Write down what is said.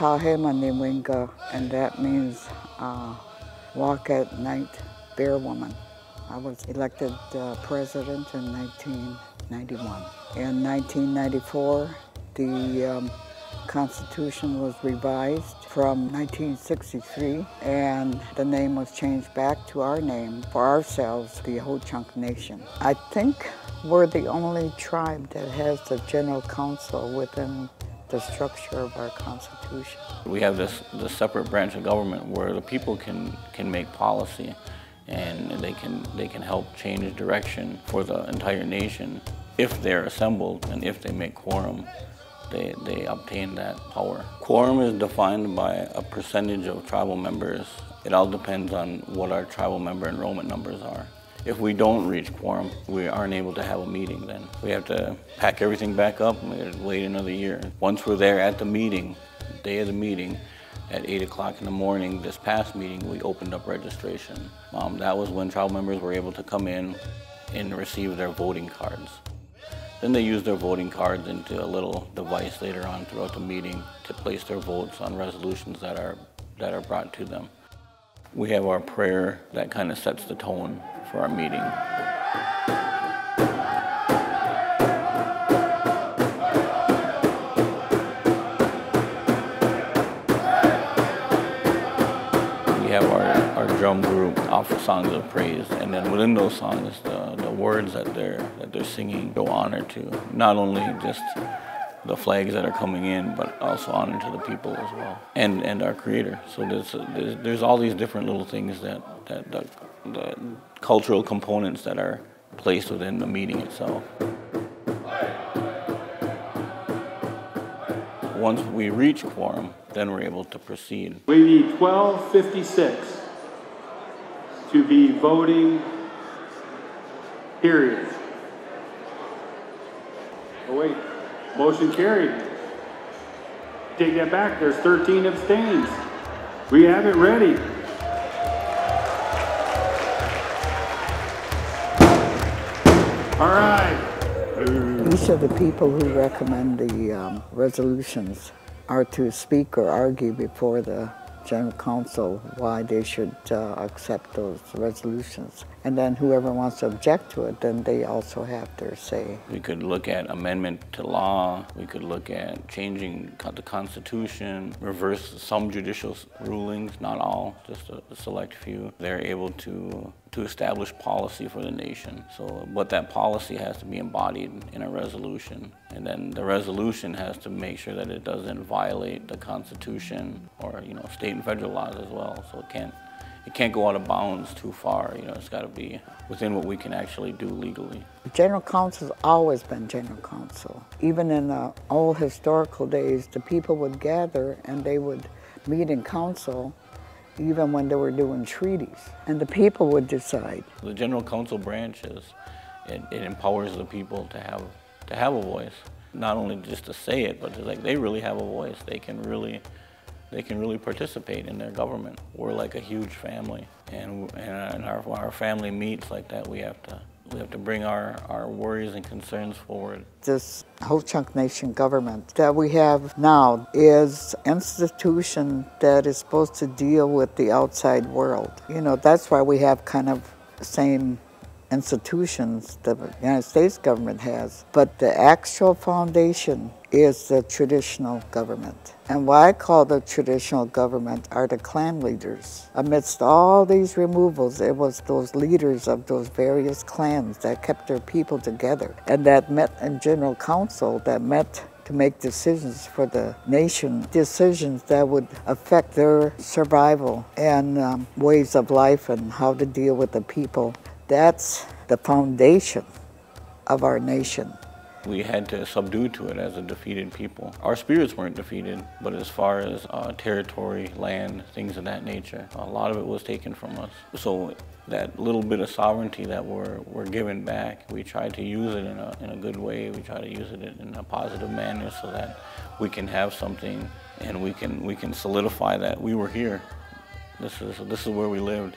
Kahema Niwinga, and that means uh, walk at night, bear woman. I was elected uh, president in 1991. In 1994, the um, Constitution was revised from 1963 and the name was changed back to our name for ourselves, the Ho-Chunk Nation. I think we're the only tribe that has the general council within the structure of our constitution. We have this, this separate branch of government where the people can, can make policy and they can, they can help change direction for the entire nation if they're assembled and if they make quorum they, they obtain that power. Quorum is defined by a percentage of tribal members. It all depends on what our tribal member enrollment numbers are. If we don't reach quorum, we aren't able to have a meeting then. We have to pack everything back up and wait another year. Once we're there at the meeting, day of the meeting, at 8 o'clock in the morning, this past meeting, we opened up registration. Um, that was when tribal members were able to come in and receive their voting cards. Then they use their voting cards into a little device later on throughout the meeting to place their votes on resolutions that are, that are brought to them. We have our prayer that kind of sets the tone for our meeting. We have our, our drum group offer songs of praise, and then within those songs, the, the words that they're that they're singing go honor to not only just the flags that are coming in, but also honor to the people as well, and and our Creator. So there's there's, there's all these different little things that that the, the cultural components that are placed within the meeting itself. Once we reach quorum, then we're able to proceed. We need 1256 to be voting, period. Oh, wait. Motion carried. Take that back. There's 13 abstains. We have it ready. All right. Each of the people who recommend the um, resolutions are to speak or argue before the General Council why they should uh, accept those resolutions. And then whoever wants to object to it, then they also have their say. We could look at amendment to law. We could look at changing the Constitution, reverse some judicial rulings, not all, just a, select few. They're able to to establish policy for the nation. So what that policy has to be embodied in a resolution. And then the resolution has to make sure that it doesn't violate the Constitution or, you know, state and federal laws as well. So it can't, it can't go out of bounds too far. You know, it's got to be within what we can actually do legally. General Council's always been General Council. Even in the old historical days, the people would gather and they would meet in council even when they were doing treaties. And the people would decide. The General Council branch is, it, it empowers the people to have, to have a voice. Not only just to say it, but like they really have a voice. They can really, they can really participate in their government. We're like a huge family, and, and our, our family meets like that. We have to we have to bring our, our worries and concerns forward. This Ho-Chunk Nation government that we have now is institution that is supposed to deal with the outside world. You know, that's why we have kind of same institutions the United States government has, but the actual foundation is the traditional government. And what I call the traditional government are the clan leaders. Amidst all these removals, it was those leaders of those various clans that kept their people together and that met in general council, that met to make decisions for the nation, decisions that would affect their survival and um, ways of life and how to deal with the people. That's the foundation of our nation. We had to subdue to it as a defeated people. Our spirits weren't defeated, but as far as uh, territory, land, things of that nature, a lot of it was taken from us. So that little bit of sovereignty that we're, we're given back, we try to use it in a, in a good way. We try to use it in a positive manner so that we can have something and we can, we can solidify that we were here. This is, this is where we lived.